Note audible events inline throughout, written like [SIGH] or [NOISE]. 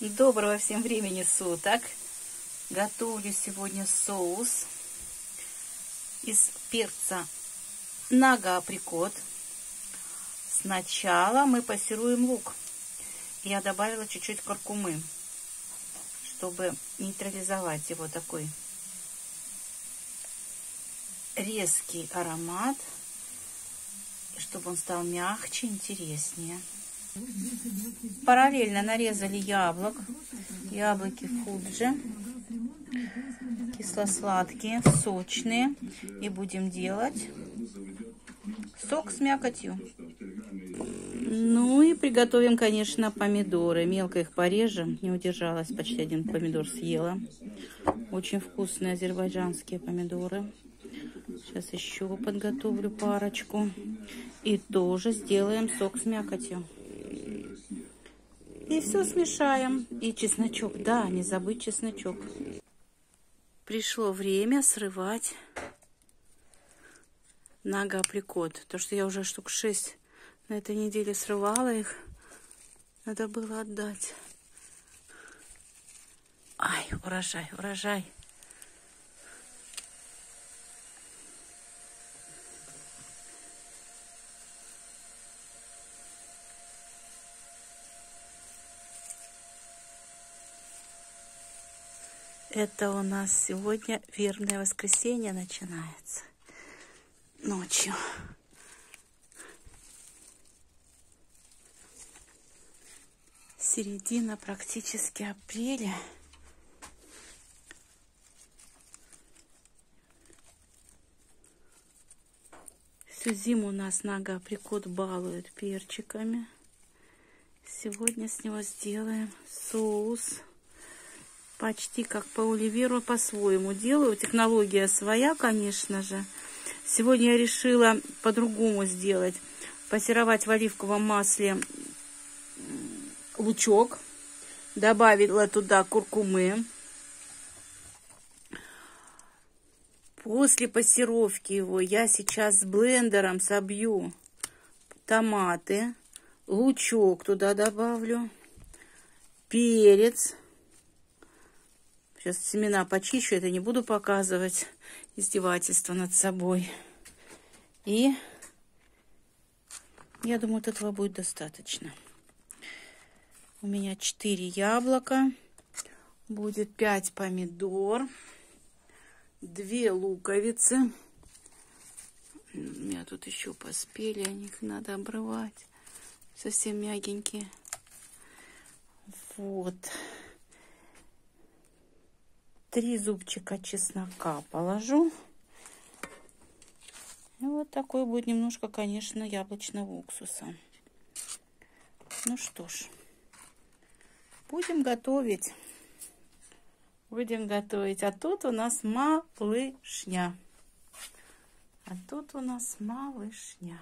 Доброго всем времени суток. Готовлю сегодня соус из перца нога априкот. Сначала мы пассируем лук. Я добавила чуть-чуть куркумы, чтобы нейтрализовать его такой резкий аромат, чтобы он стал мягче, интереснее. Параллельно нарезали яблок. Яблоки Фуджи. Кисло-сладкие, сочные. И будем делать сок с мякотью. Ну и приготовим, конечно, помидоры. Мелко их порежем. Не удержалась, почти один помидор съела. Очень вкусные азербайджанские помидоры. Сейчас еще подготовлю парочку. И тоже сделаем сок с мякотью. И все смешаем. И чесночок. Да, не забыть чесночок. Пришло время срывать нога априкот. То, что я уже штук 6 на этой неделе срывала их. Надо было отдать. Ай, урожай, урожай. Это у нас сегодня вербное воскресенье начинается ночью. Середина практически апреля. Всю зиму у нас нога априкот балует перчиками. Сегодня с него сделаем соус почти как по Оливеру по-своему делаю. Технология своя, конечно же. Сегодня я решила по-другому сделать. Пассеровать в оливковом масле лучок. Добавила туда куркумы. После пассировки его я сейчас с блендером собью томаты. Лучок туда добавлю. Перец. Сейчас семена почищу, это не буду показывать. Издевательство над собой. И я думаю, этого будет достаточно. У меня 4 яблока. Будет 5 помидор. 2 луковицы. У меня тут еще поспели, о них надо обрывать. Совсем мягенькие. Вот три зубчика чеснока положу. И вот такой будет немножко, конечно, яблочного уксуса. Ну что ж, будем готовить. Будем готовить. А тут у нас малышня. А тут у нас малышня.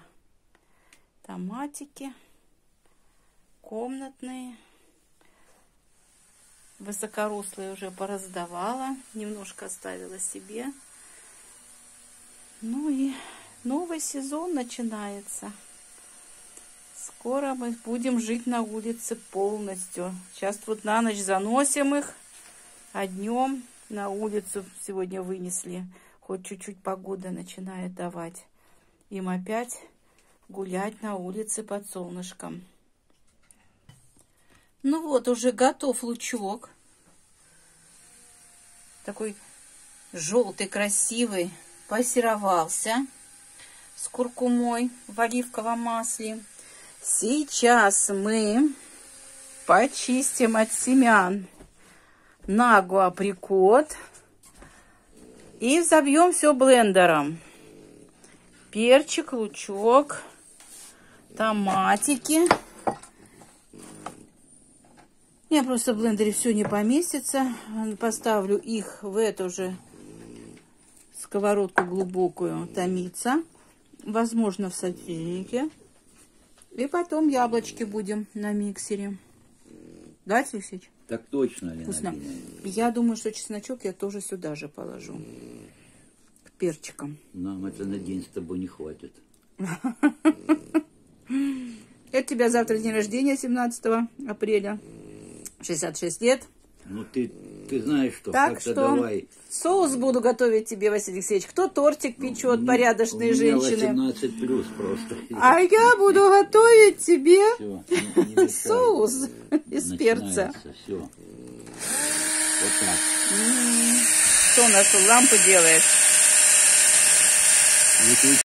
Томатики комнатные Высокорослые уже пораздавала. Немножко оставила себе. Ну и новый сезон начинается. Скоро мы будем жить на улице полностью. Сейчас вот на ночь заносим их, а днем на улицу сегодня вынесли. Хоть чуть-чуть погода начинает давать. Им опять гулять на улице под солнышком. Ну вот, уже готов лучок. Такой желтый, красивый. Пассеровался с куркумой в оливковом масле. Сейчас мы почистим от семян нагу априкот и забьем все блендером. Перчик, лучок, томатики. Я просто в блендере все не поместится. Поставлю их в эту же сковородку глубокую томиться. Возможно, в сотельнике. И потом яблочки будем на миксере. Да, Алексеевич? Так точно, Лена Вкусно. Я думаю, что чесночок я тоже сюда же положу. К перчикам. Нам это на день с тобой не хватит. [LAUGHS] Это тебя завтра день рождения, 17 апреля. 66 лет. Ну ты, ты знаешь что, Так как-то что давай. соус буду готовить тебе, Василий Алексеевич. Кто тортик печет, порядочные У меня женщины. 18 плюс просто. А я буду готовить тебе Все, мешай. соус из перца. Все. Вот так. Что нашу лампу делаешь? Выключи.